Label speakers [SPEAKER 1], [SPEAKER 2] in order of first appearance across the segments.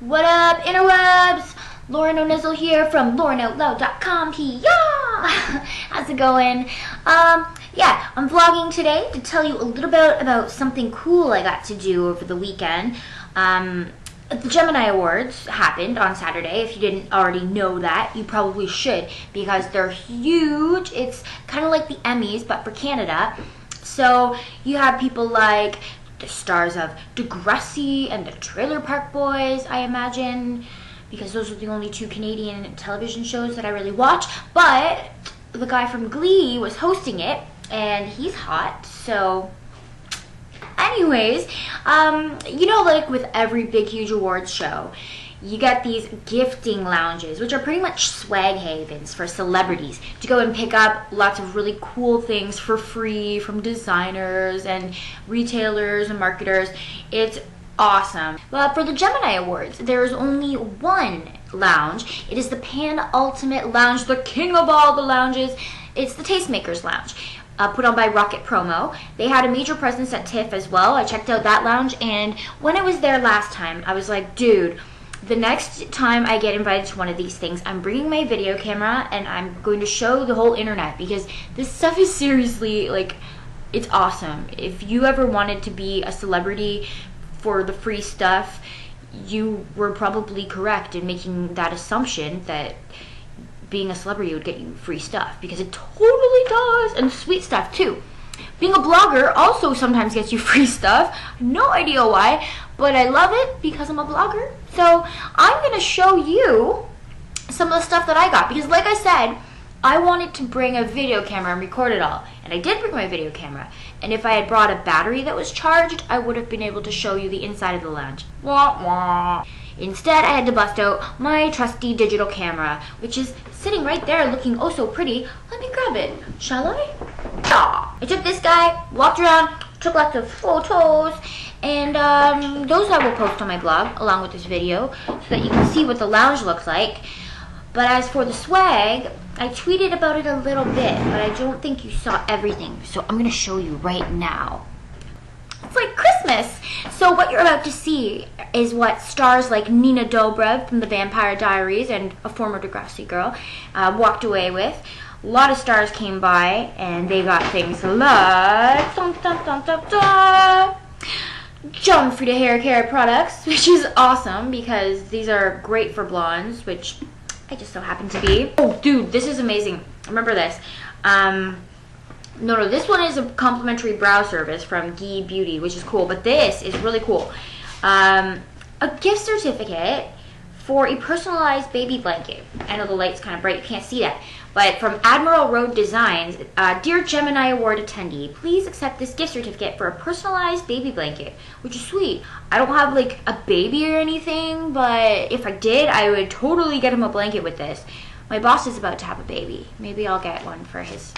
[SPEAKER 1] What up, interwebs? Lauren O'Nizzle here from laurenoutloud.com. Yeah! How's it going? Um, yeah, I'm vlogging today to tell you a little bit about something cool I got to do over the weekend. Um, the Gemini Awards happened on Saturday. If you didn't already know that, you probably should because they're huge. It's kind of like the Emmys, but for Canada. So you have people like the stars of Degrassi and the Trailer Park Boys, I imagine, because those are the only two Canadian television shows that I really watch. But the guy from Glee was hosting it, and he's hot, so anyways, um, you know, like with every big, huge awards show, you get these gifting lounges, which are pretty much swag havens for celebrities to go and pick up lots of really cool things for free from designers and retailers and marketers. It's awesome. But for the Gemini Awards, there's only one lounge. It is the Pan Ultimate Lounge, the king of all the lounges. It's the Tastemakers Lounge. Uh, put on by Rocket Promo. They had a major presence at TIFF as well. I checked out that lounge, and when I was there last time, I was like, dude, the next time I get invited to one of these things, I'm bringing my video camera and I'm going to show the whole internet because this stuff is seriously like, it's awesome. If you ever wanted to be a celebrity for the free stuff, you were probably correct in making that assumption that being a celebrity would get you free stuff because it totally does and sweet stuff too. Being a blogger also sometimes gets you free stuff. No idea why, but I love it because I'm a blogger. So I'm going to show you some of the stuff that I got because like I said, I wanted to bring a video camera and record it all. And I did bring my video camera. And if I had brought a battery that was charged, I would have been able to show you the inside of the lounge. Wah, wah. Instead, I had to bust out my trusty digital camera, which is sitting right there looking oh so pretty. Let me grab it, shall I? Yeah. I took this guy, walked around, took lots of photos, and um, those I will post on my blog along with this video so that you can see what the lounge looks like. But as for the swag, I tweeted about it a little bit, but I don't think you saw everything. So I'm going to show you right now. It's like Christmas. So what you're about to see is what stars like Nina Dobrev from The Vampire Diaries and a former Degrassi girl uh, walked away with. A lot of stars came by and they got things like dun, dun, dun, John Frieda hair care products, which is awesome because these are great for blondes, which I just so happen to be. Oh, dude, this is amazing. Remember this. Um, no, no, this one is a complimentary brow service from Gee Beauty, which is cool. But this is really cool. Um, a gift certificate for a personalized baby blanket. I know the light's kind of bright, you can't see that. But from Admiral Road Designs, uh, Dear Gemini Award attendee, please accept this gift certificate for a personalized baby blanket, which is sweet. I don't have like a baby or anything, but if I did, I would totally get him a blanket with this. My boss is about to have a baby. Maybe I'll get one for his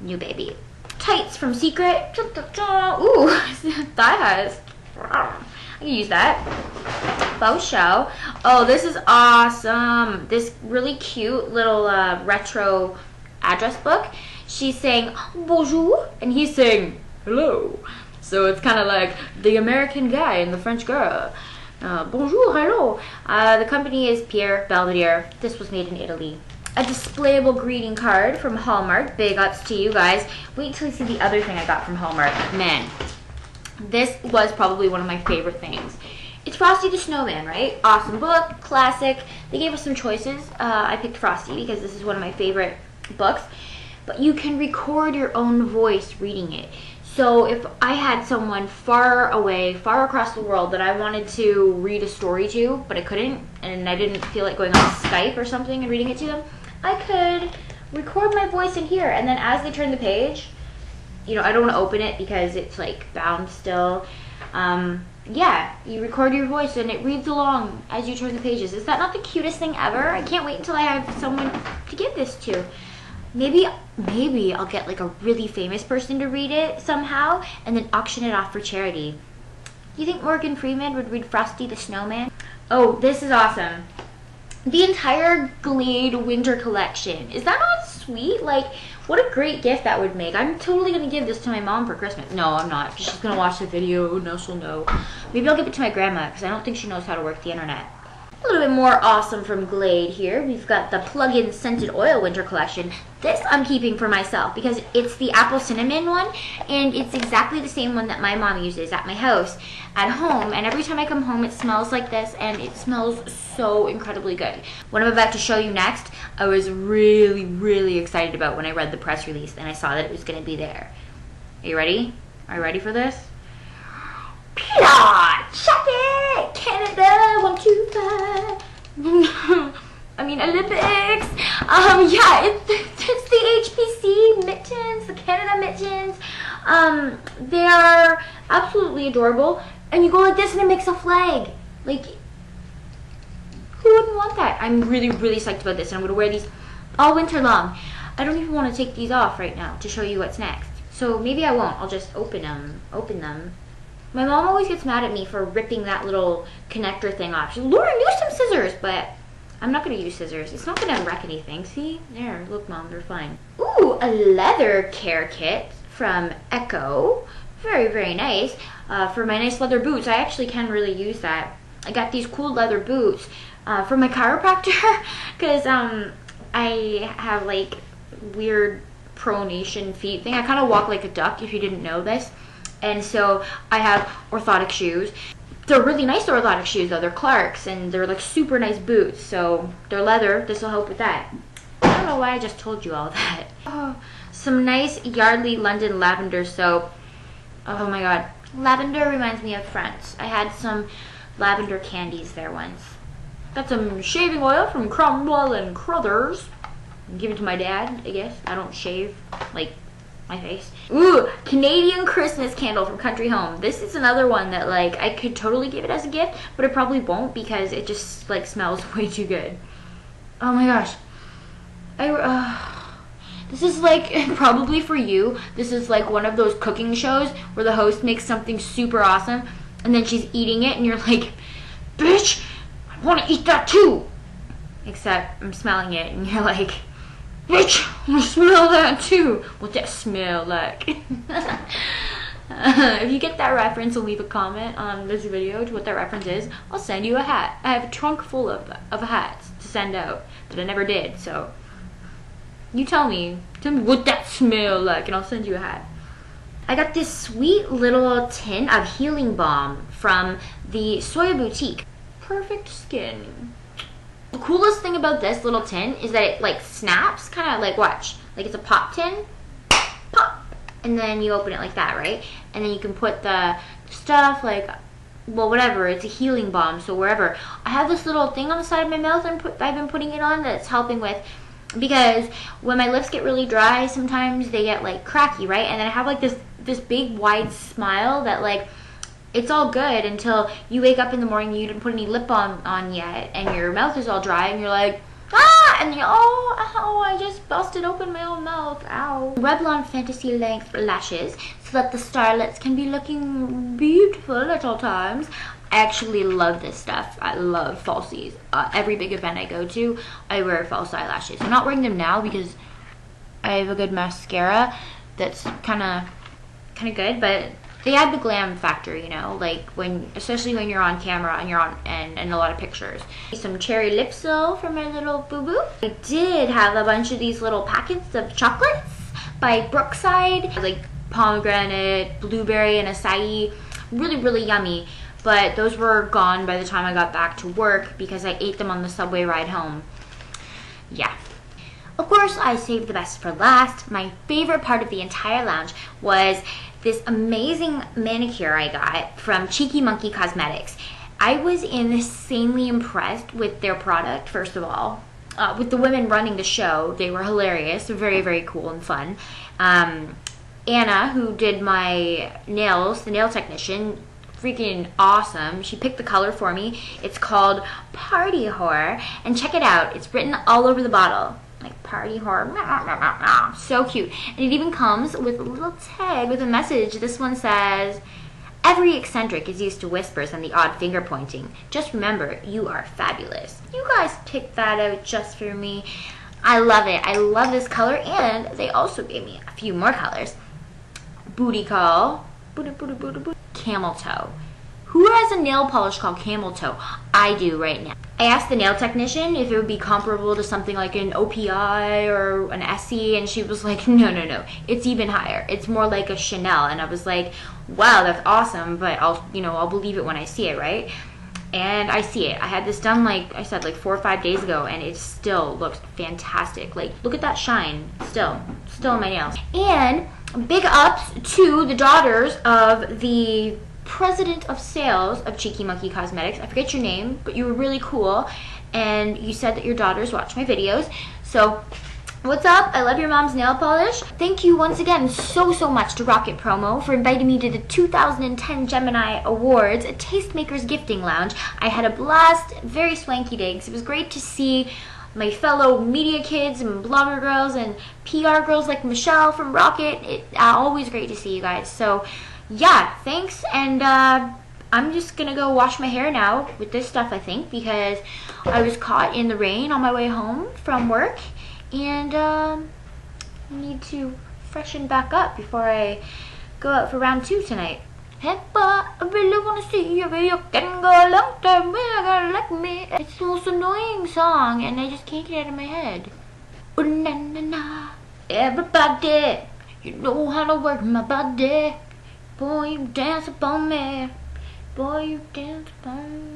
[SPEAKER 1] new baby. Tights from Secret. Ooh, thigh highs. I can use that. Show. Oh, this is awesome. This really cute little uh, retro address book. She's saying bonjour, and he's saying hello. So it's kind of like the American guy and the French girl. Uh, bonjour, hello. Uh, the company is Pierre Belvedere. This was made in Italy. A displayable greeting card from Hallmark. Big ups to you guys. Wait till you see the other thing I got from Hallmark. Man, this was probably one of my favorite things. It's Frosty the Snowman, right? Awesome book, classic. They gave us some choices. Uh, I picked Frosty because this is one of my favorite books. But you can record your own voice reading it. So if I had someone far away, far across the world that I wanted to read a story to, but I couldn't, and I didn't feel like going on Skype or something and reading it to them, I could record my voice in here. And then as they turn the page, you know, I don't want to open it because it's like bound still. Um, yeah, you record your voice and it reads along as you turn the pages. Is that not the cutest thing ever? I can't wait until I have someone to give this to. Maybe, maybe I'll get like a really famous person to read it somehow and then auction it off for charity. You think Morgan Freeman would read Frosty the Snowman? Oh, this is awesome. The entire Glade winter collection. Is that not sweet? Like, what a great gift that would make. I'm totally going to give this to my mom for Christmas. No, I'm not. She's going to watch the video. No, she'll know. Maybe I'll give it to my grandma because I don't think she knows how to work the internet. A little bit more awesome from Glade here. We've got the plug-in scented oil winter collection. This I'm keeping for myself because it's the apple cinnamon one and it's exactly the same one that my mom uses at my house at home and every time I come home it smells like this and it smells so incredibly good. What I'm about to show you next I was really really excited about when I read the press release and I saw that it was going to be there. Are you ready? Are you ready for this? Peanut! Check it! Canada, five. I mean, Olympics. Um, yeah, it's, it's the HBC mittens, the Canada mittens. Um, they are absolutely adorable. And you go like this and it makes a flag. Like, who wouldn't want that? I'm really, really psyched about this. And I'm going to wear these all winter long. I don't even want to take these off right now to show you what's next. So maybe I won't. I'll just open them, open them, my mom always gets mad at me for ripping that little connector thing off. She's Lauren, use some scissors, but I'm not gonna use scissors. It's not gonna wreck anything. See? There, look mom, they're fine. Ooh, a leather care kit from ECCO. Very, very nice. Uh, for my nice leather boots, I actually can really use that. I got these cool leather boots uh, from my chiropractor because um, I have like weird pronation feet thing. I kind of walk like a duck if you didn't know this. And so I have orthotic shoes. They're really nice orthotic shoes though. They're Clarks and they're like super nice boots. So they're leather. This will help with that. I don't know why I just told you all that. Oh, some nice Yardley London lavender soap. Oh my god. Lavender reminds me of France. I had some lavender candies there once. Got some shaving oil from Cromwell and Crothers. Give it to my dad, I guess. I don't shave like my face. Ooh, Canadian Christmas candle from Country Home. This is another one that like I could totally give it as a gift, but it probably won't because it just like smells way too good. Oh my gosh. I uh this is like probably for you. This is like one of those cooking shows where the host makes something super awesome and then she's eating it and you're like, "Bitch, I want to eat that too." Except I'm smelling it and you're like, Bitch, I smell that too. What that smell like? uh, if you get that reference and leave a comment on this video to what that reference is, I'll send you a hat. I have a trunk full of, of hats to send out that I never did, so you tell me. Tell me what that smell like and I'll send you a hat. I got this sweet little tin of healing balm from the Soya Boutique. Perfect skin. The coolest thing about this little tin is that it like snaps, kind of like watch, like it's a pop tin, pop, and then you open it like that, right? And then you can put the stuff like, well, whatever. It's a healing balm, so wherever. I have this little thing on the side of my mouth and put, I've been putting it on that's helping with because when my lips get really dry, sometimes they get like cracky, right? And then I have like this this big wide smile that like it's all good until you wake up in the morning you didn't put any lip balm on yet and your mouth is all dry and you're like ah and you're oh I just busted open my own mouth ow Revlon Fantasy Length lashes so that the starlets can be looking beautiful at all times I actually love this stuff. I love falsies. Uh, every big event I go to, I wear false eyelashes. I'm not wearing them now because I have a good mascara that's kind of kind of good, but they add the glam factor, you know, like when, especially when you're on camera and you're on, and, and a lot of pictures. Some cherry Lypsyl for my little boo-boo. I did have a bunch of these little packets of chocolates by Brookside, like pomegranate, blueberry, and acai. Really, really yummy. But those were gone by the time I got back to work because I ate them on the subway ride home. Yeah. Of course, I saved the best for last. My favorite part of the entire lounge was this amazing manicure I got from Cheeky Monkey Cosmetics. I was insanely impressed with their product, first of all. Uh, with the women running the show, they were hilarious, very, very cool and fun. Um, Anna, who did my nails, the nail technician, freaking awesome. She picked the color for me. It's called Party Whore, and check it out. It's written all over the bottle like party horror. So cute. And it even comes with a little tag with a message. This one says, Every eccentric is used to whispers and the odd finger pointing. Just remember, you are fabulous. You guys picked that out just for me. I love it. I love this color and they also gave me a few more colors. Booty call. Booty, booty, booty, booty. Camel toe. Who has a nail polish called Camel Toe? I do right now. I asked the nail technician if it would be comparable to something like an OPI or an Essie, and she was like, no, no, no, it's even higher. It's more like a Chanel. And I was like, wow, that's awesome, but I'll, you know, I'll believe it when I see it, right? And I see it. I had this done, like I said, like four or five days ago, and it still looks fantastic. Like, look at that shine, still, still in my nails. And big ups to the daughters of the president of sales of Cheeky Monkey Cosmetics. I forget your name, but you were really cool. And you said that your daughters watch my videos. So What's up? I love your mom's nail polish. Thank you once again so, so much to Rocket Promo for inviting me to the 2010 Gemini Awards, a Tastemakers Gifting Lounge. I had a blast, very swanky digs. It was great to see my fellow media kids and blogger girls and PR girls like Michelle from Rocket. It, uh, always great to see you guys. So yeah, thanks. And uh, I'm just gonna go wash my hair now with this stuff, I think, because I was caught in the rain on my way home from work. And um, need to freshen back up before I go out for round two tonight. But I really wanna see if you can go long term, you gonna like me. It's the most annoying song, and I just can't get it out of my head. Ooh, na, na, na. Everybody, you know how to work my body. Boy, you dance upon me. Boy, you dance upon me.